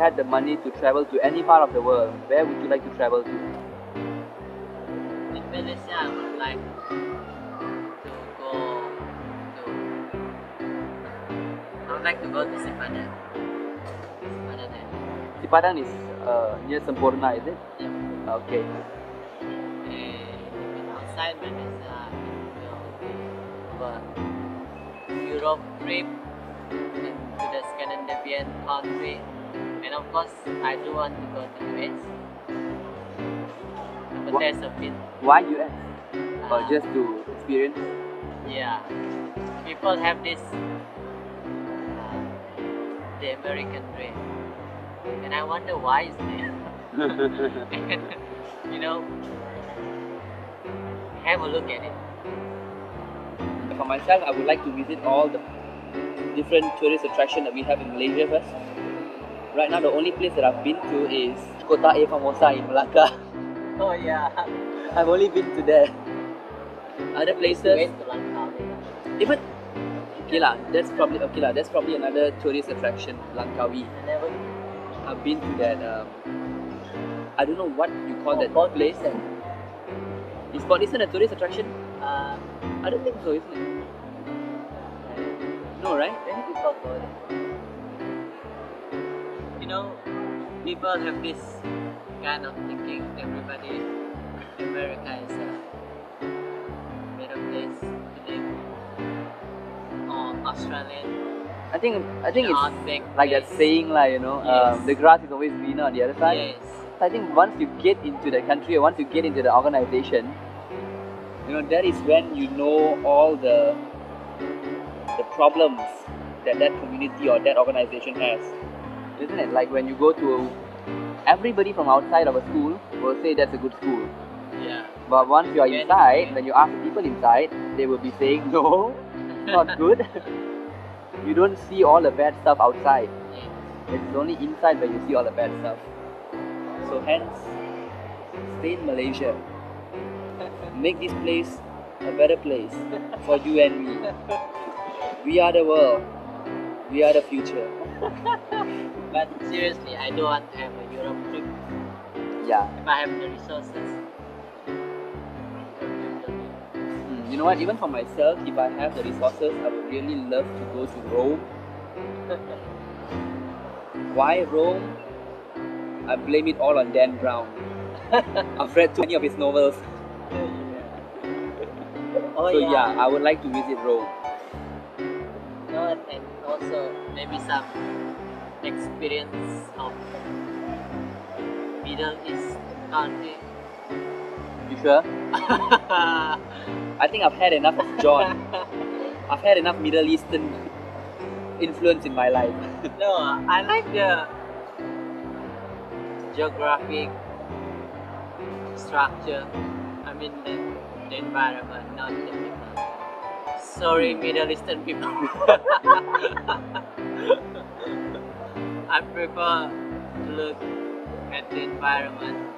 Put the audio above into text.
had the money to travel to any part of the world, where would you like to travel to? In I would like to go to. I would like to go to Sipadan. Sipadan Island. Sipadan is uh, near Semporna, is it? Yeah. Okay. And outside Malaysia, go Europe trip to the Scandinavian country. And of course, I do want to go to US. But Wha- there's a bit. Why US? Or uh, just to experience? Yeah, people have this uh, the American dream, and I wonder why is there. you know, have a look at it. For myself, I would like to visit all the different tourist attractions that we have in Malaysia first. Right now, the only place that I've been to is Kota A Famosa in Melaka. Oh yeah, I've only been to there. Other places, went to Langkawi. even okay lah. That's probably okay lah. That's probably another tourist attraction, Langkawi. I never I've been to that. Um, I don't know what you call that Port place. Dickson. Is Port a tourist attraction? Uh, I don't think so, isn't it? No, right? people go there. You know, people have this kind of thinking. Everybody, America is a better place to live. Or Australian, I think I think it's like that saying like you know um, the grass is always greener on the other side. Yes. So I think once you get into the country or once you get into the organization, you know that is when you know all the the problems that that community or that organization has, isn't it? Like when you go to everybody from outside of a school will say that's a good school, Yeah. but once you are inside, when you ask the people inside, they will be saying no, not good. you don't see all the bad stuff outside. It's only inside where you see all the bad stuff. So hence, stay in Malaysia. Make this place a better place for you and me. We are the world. We are the future. But seriously, I don't want to have a Europe trip Yeah. if I have the resources. Mm, you know what? Even for myself, if I have the resources, I would really love to go to Rome. Why Rome? I blame it all on Dan Brown. I've read too many of his novels. oh so yeah, I would like to visit Rome. You know? And also maybe some experience of Middle East country. You sure? I think I've had enough of John. I've had enough Middle Eastern influence in my life. no, I like the geographic structure. I mean the, the environment, not the people. Sorry, hmm. Middle Eastern people. I prefer to look at the environment